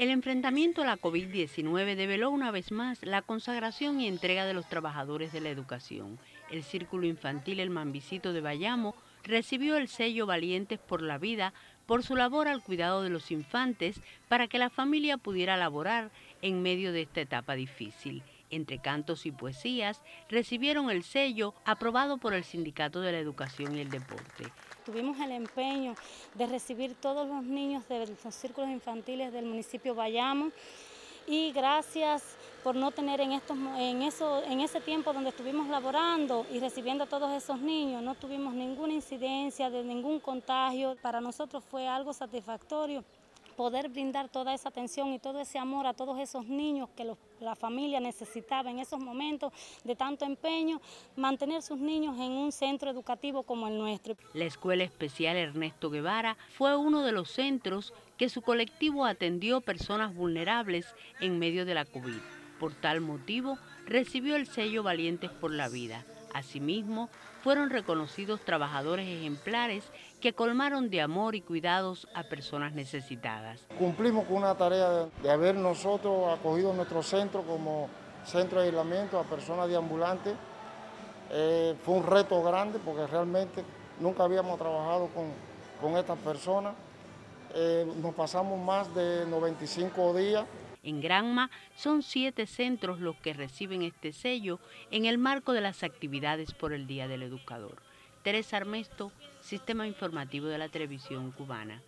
El enfrentamiento a la COVID-19 develó una vez más la consagración y entrega de los trabajadores de la educación. El Círculo Infantil El Mambisito de Bayamo recibió el sello Valientes por la Vida por su labor al cuidado de los infantes para que la familia pudiera laborar en medio de esta etapa difícil. Entre cantos y poesías, recibieron el sello aprobado por el Sindicato de la Educación y el Deporte. Tuvimos el empeño de recibir todos los niños de los círculos infantiles del municipio Bayamo y gracias por no tener en, estos, en, eso, en ese tiempo donde estuvimos laborando y recibiendo a todos esos niños, no tuvimos ninguna incidencia de ningún contagio. Para nosotros fue algo satisfactorio poder brindar toda esa atención y todo ese amor a todos esos niños que la familia necesitaba en esos momentos de tanto empeño, mantener sus niños en un centro educativo como el nuestro. La Escuela Especial Ernesto Guevara fue uno de los centros que su colectivo atendió personas vulnerables en medio de la COVID. Por tal motivo, recibió el sello Valientes por la Vida. Asimismo, fueron reconocidos trabajadores ejemplares que colmaron de amor y cuidados a personas necesitadas. Cumplimos con una tarea de, haber nosotros acogido nuestro centro como centro de aislamiento a personas deambulantes. Eh, fue un reto grande porque realmente nunca habíamos trabajado con, estas personas. Eh, nos pasamos más de 95 días en Granma son siete centros los que reciben este sello en el marco de las actividades por el Día del Educador. Teresa Armesto, Sistema Informativo de la Televisión Cubana.